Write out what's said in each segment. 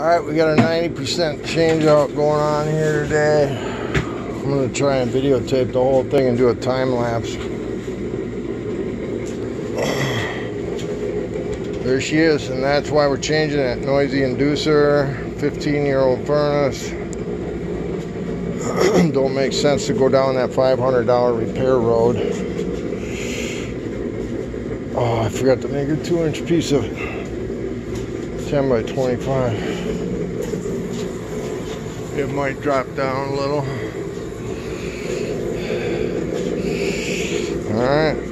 Alright, we got a 90% change out going on here today. I'm to try and videotape the whole thing and do a time lapse. There she is, and that's why we're changing that noisy inducer, 15 year old furnace. Don't make sense to go down that $500 repair road. Oh, I forgot to make a two inch piece of 10 by 25. It might drop down a little. All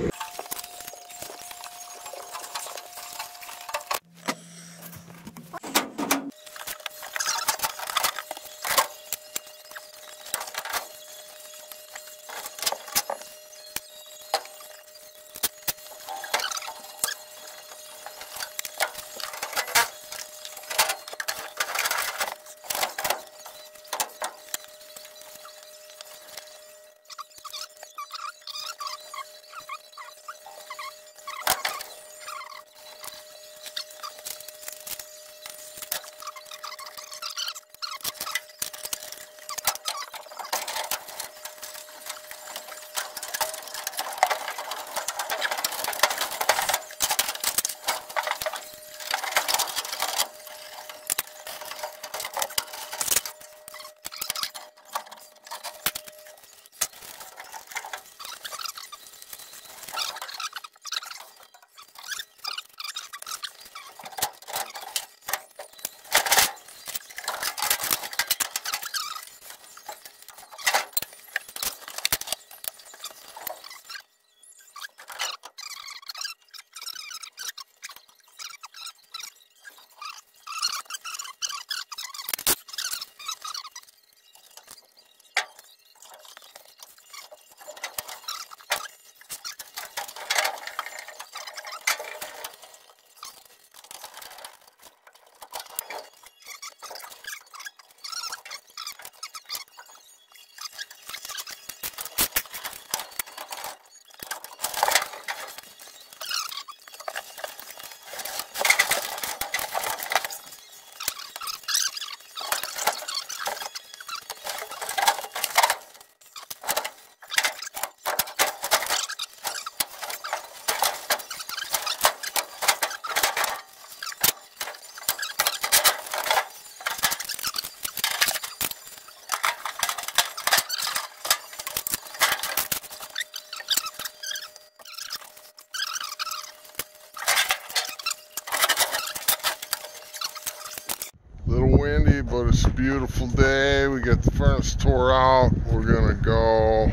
but it's a beautiful day. We got the furnace tore out. We're gonna go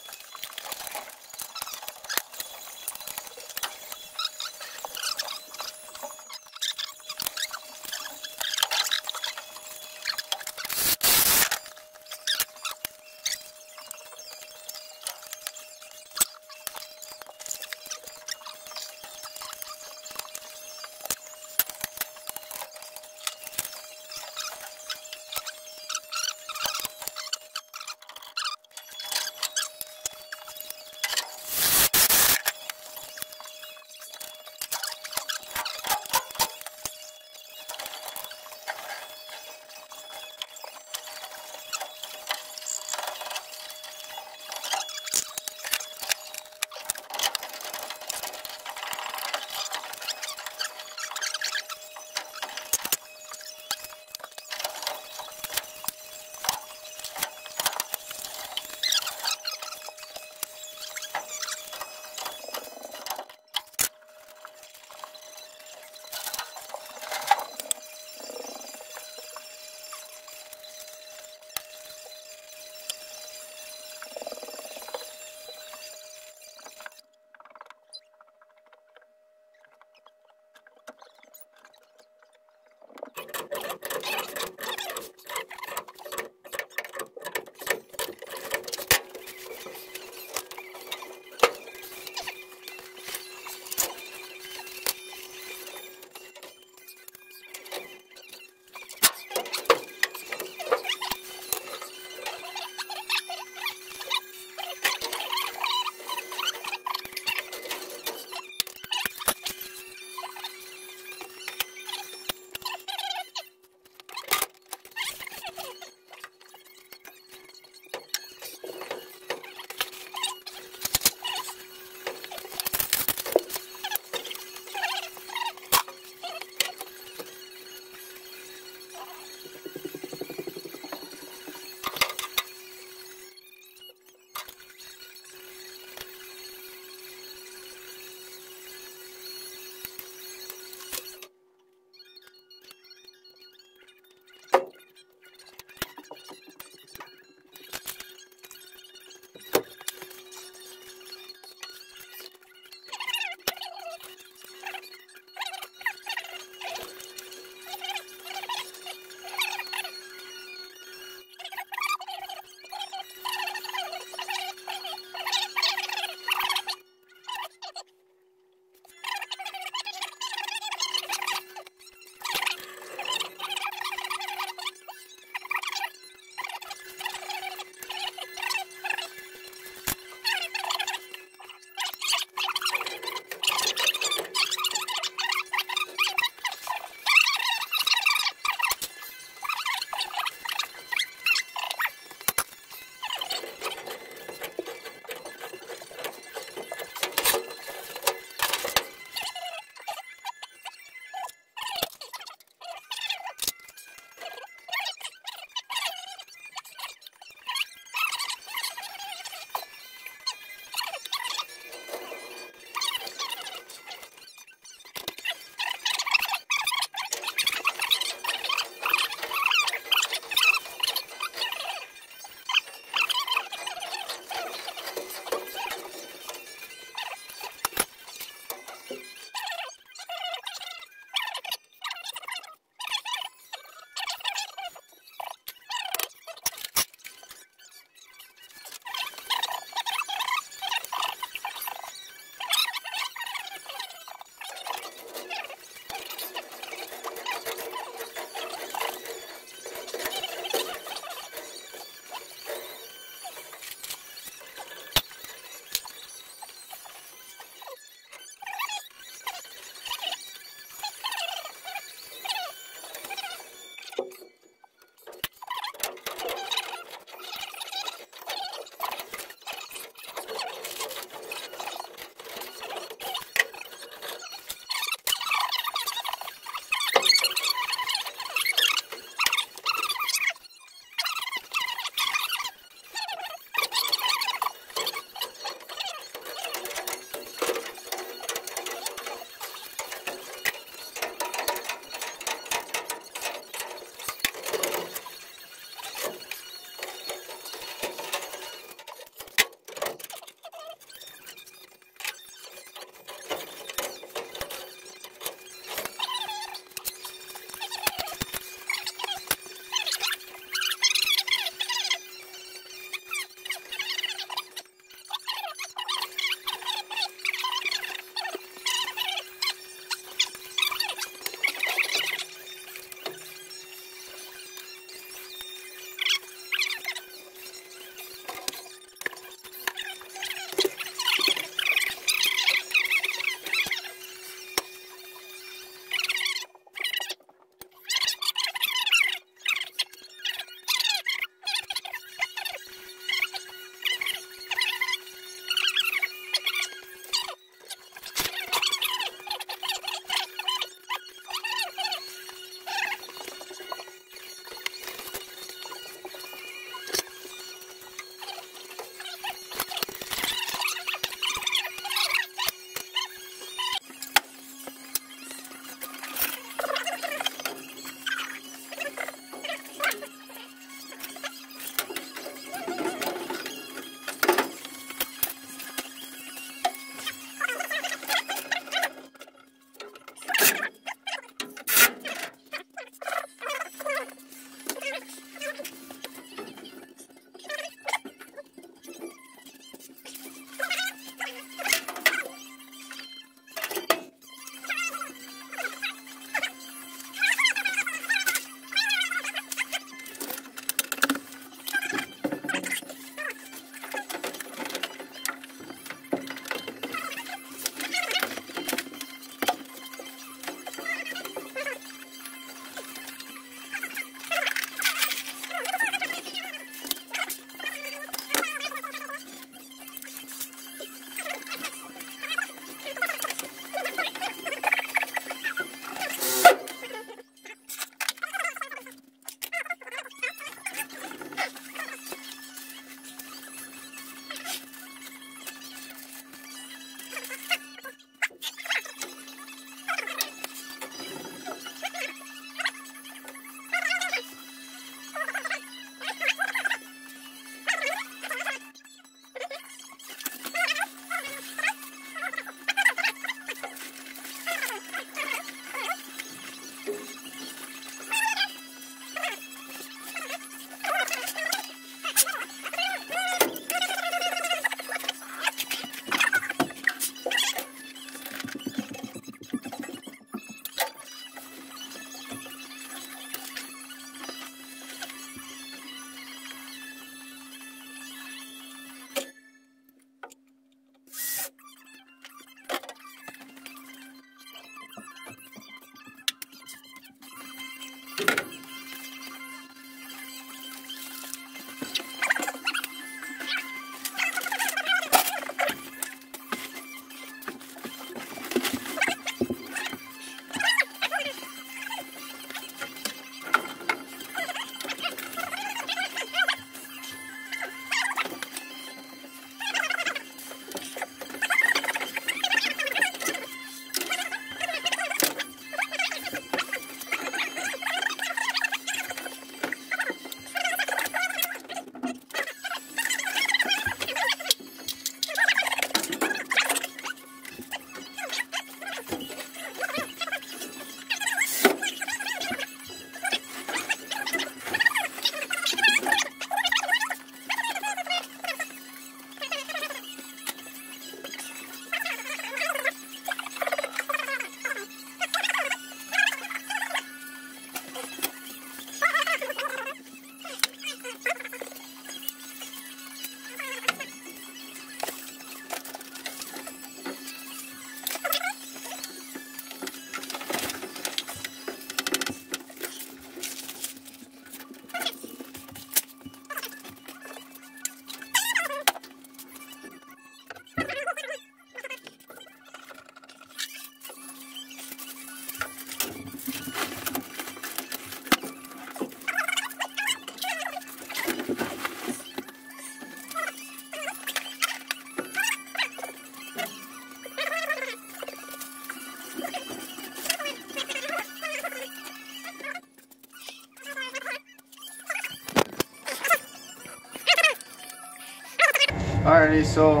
So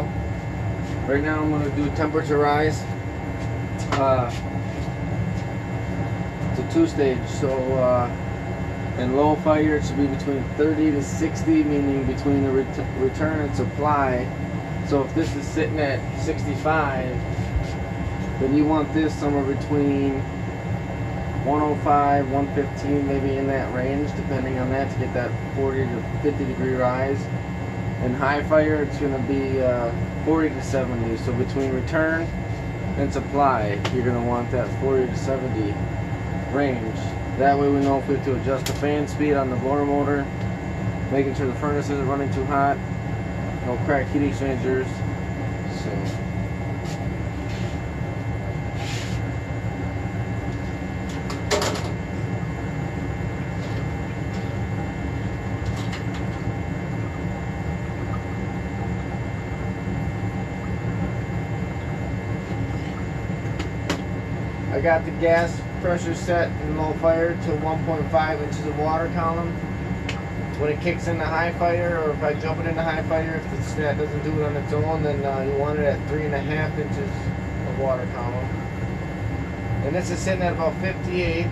right now I'm gonna do temperature rise. Uh, it's a two stage, so uh, in low fire it should be between 30 to 60, meaning between the ret- return and supply. So if this is sitting at 65, then you want this somewhere between 105, 115, maybe in that range, depending on that, to get that 40 to 50 degree rise. In high fire, it's going to be uh, 40 to 70. So between return and supply, you're going to want that 40 to 70 range. That way we know if we have to adjust the fan speed on the blower motor, making sure the furnace isn't running too hot, no cracked heat exchangers. Got the gas pressure set in low fire to 1.5 inches of water column. When it kicks into high fire, or if I jump it into high fire, if the stat doesn't do it on its own, then uh, you want it at three and a half inches of water column. And this is sitting at about 58.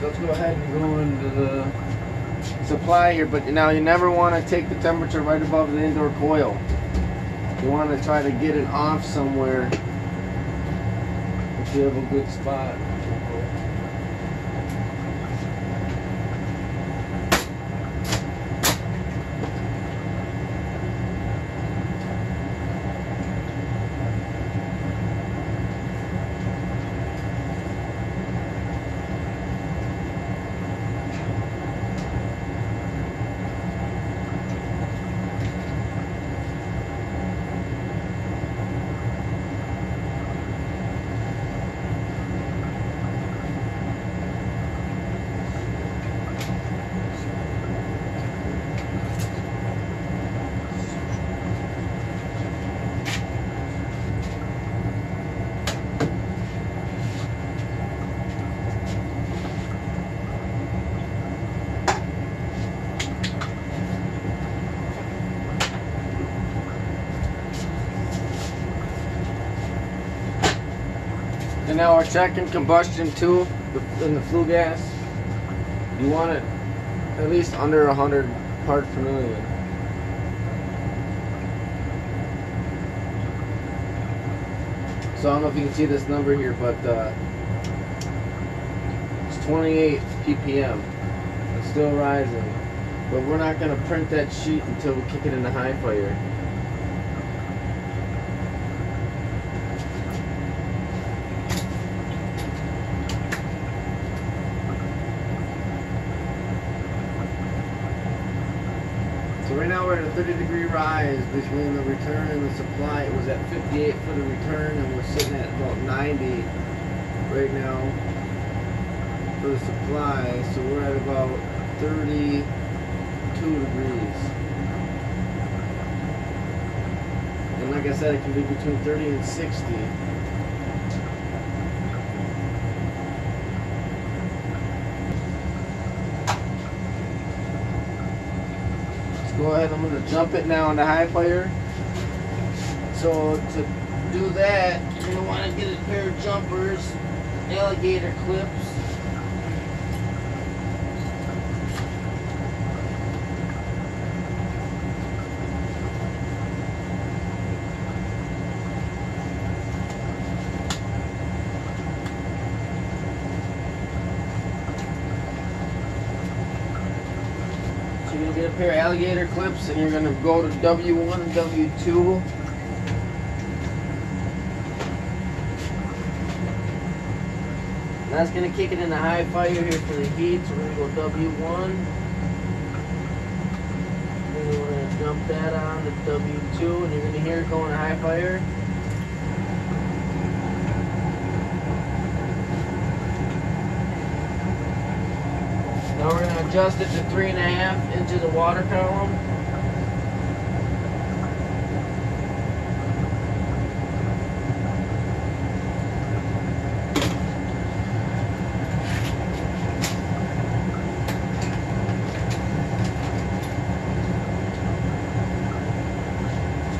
So let's go ahead and go into the supply here. But now you never want to take the temperature right above the indoor coil. You want to try to get it off somewhere you have a good spot. We're checking combustion too in the flue gas. You want it at least under 100 parts per million. So I don't know if you can see this number here, but uh, it's 28 ppm. It's still rising, but we're not going to print that sheet until we kick it into high fire. So right now we're at a 30 between the return and the supply. It was at 58 for the return and we're sitting at about 90 right now for the supply. So we're at about 32 degrees. And like I said, it can be between 30 and 60. I'm gonna jump it now into high fire. So to do that, you're gonna want to get a pair of jumpers, alligator clips. So you're gonna get a pair of clips and you're gonna go to W1 and W2. That's gonna kick it into high fire here for the heat, so we're gonna go W1. And Then we're gonna jump that on to W2 and you're gonna hear it going to high fire. Now we're gonna adjust it to three and a half inches of water column.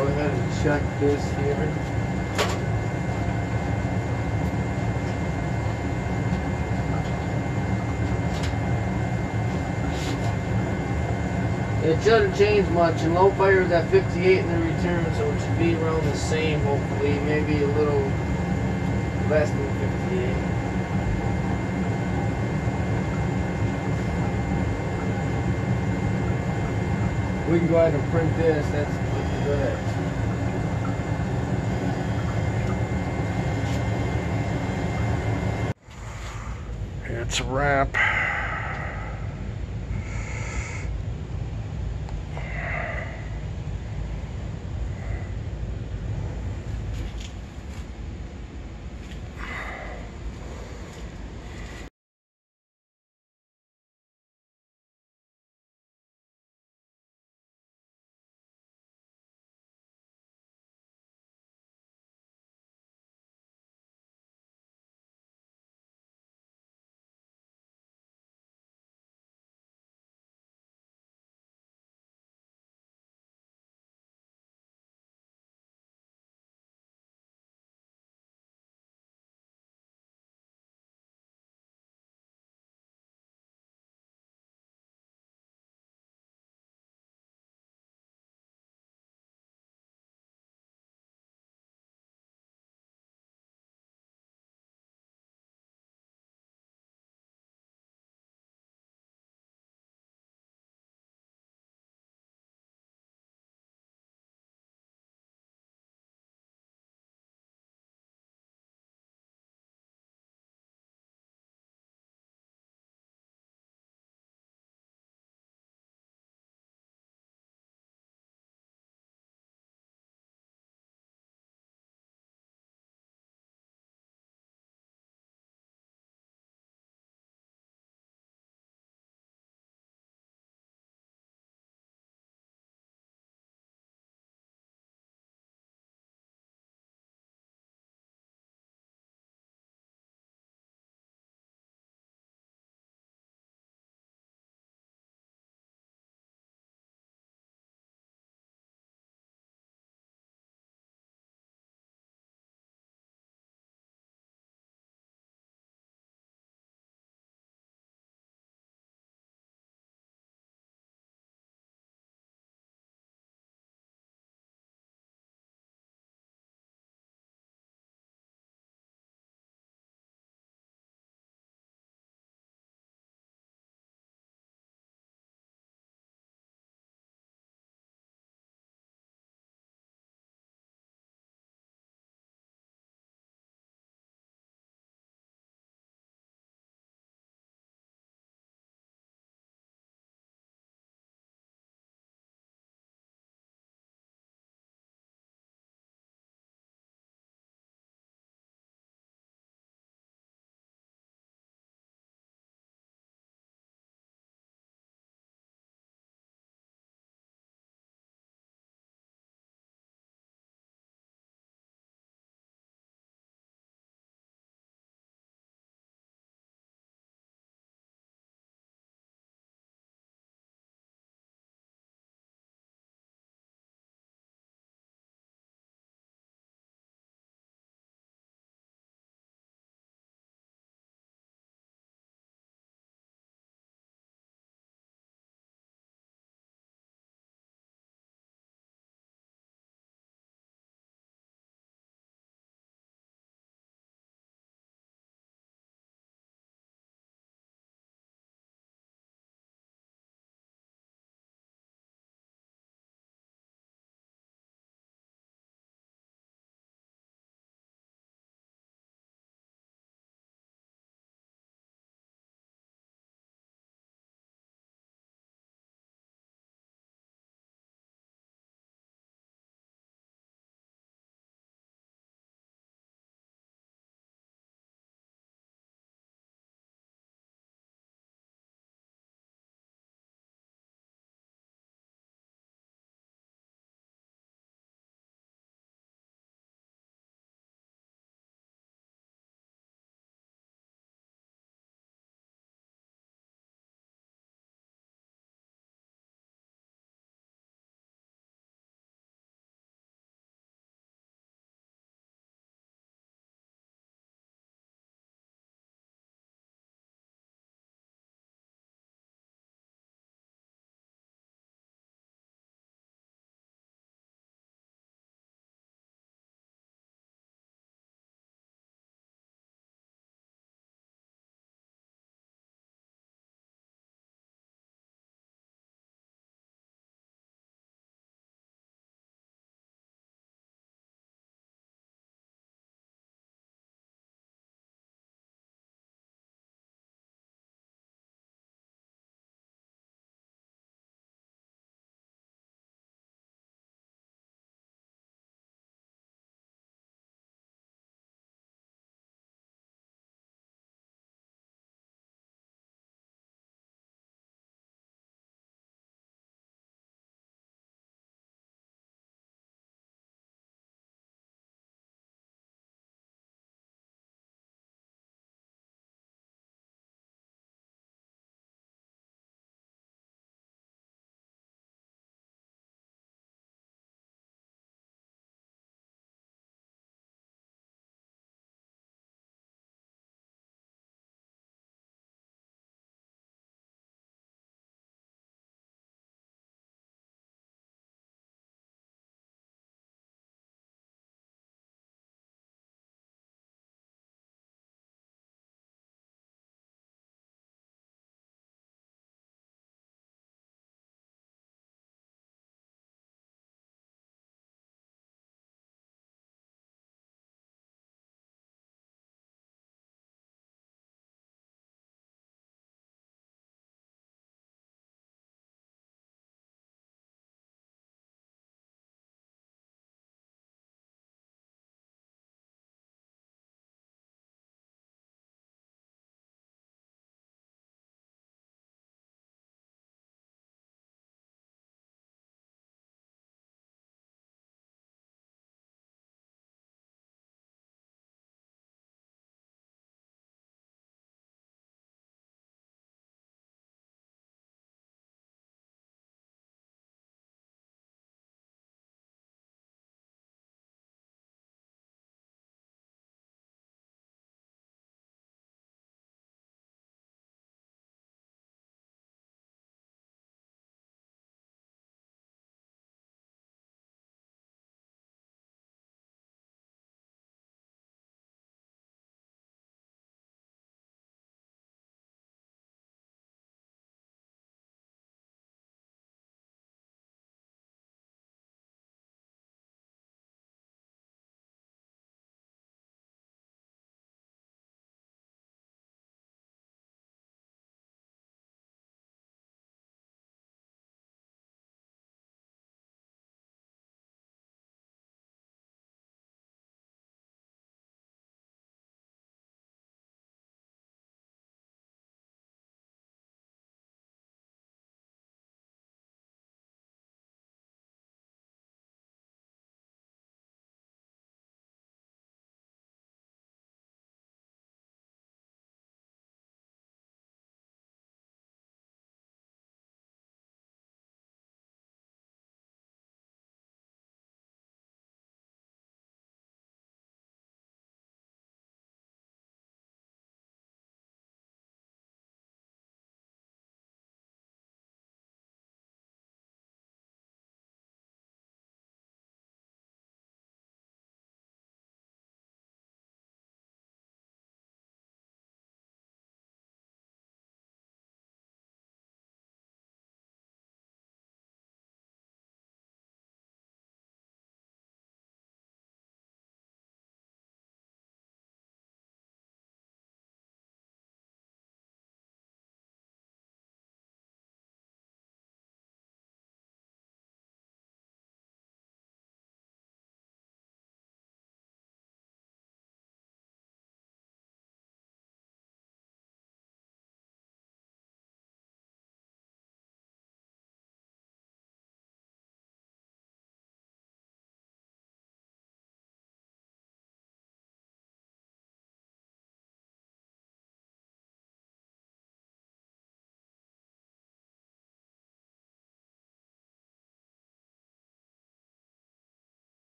go ahead and check this here. It shouldn't change much, and low fire is at 58 in the return, so it should be around the same, hopefully, maybe a little less than 58. We can go ahead and print this, that's good. It's a wrap.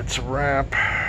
It's a wrap.